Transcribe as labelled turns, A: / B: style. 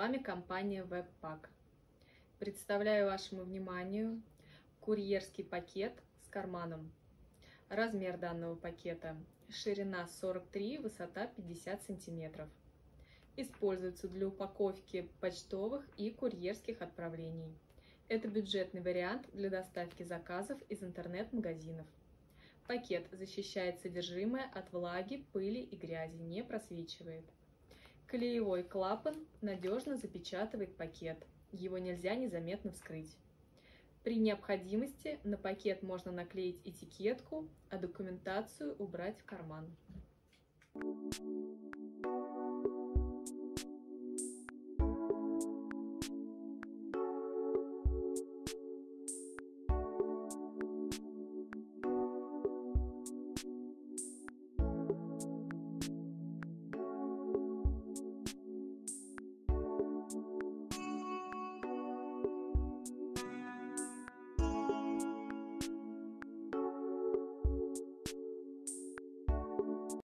A: вами компания Webpack. Представляю вашему вниманию курьерский пакет с карманом. Размер данного пакета ширина 43, высота 50 сантиметров. Используется для упаковки почтовых и курьерских отправлений. Это бюджетный вариант для доставки заказов из интернет-магазинов. Пакет защищает содержимое от влаги, пыли и грязи, не просвечивает. Клеевой клапан надежно запечатывает пакет. Его нельзя незаметно вскрыть. При необходимости на пакет можно наклеить этикетку, а документацию убрать в карман. Thank you.